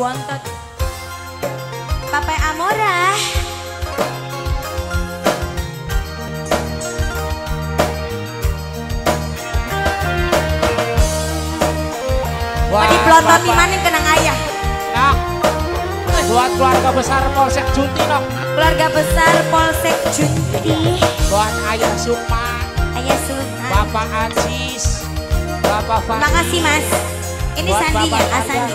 bontot Papai Amora. Wadi Mani pelontot maning kenang ayah? Nah, buat keluarga besar Polsek Junti nok Keluarga besar Polsek Junti. Buat ayah Suma Ayah Suma Bapak Aziz. Bapak Fahri. Makasih mas. Ini Sandi sandinya, ah sandi.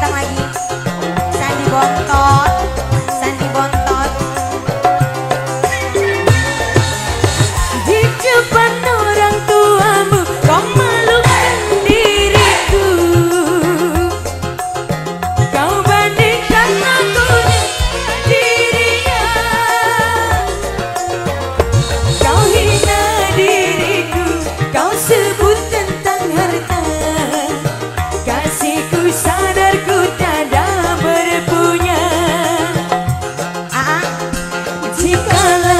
datang lagi. nada.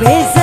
vez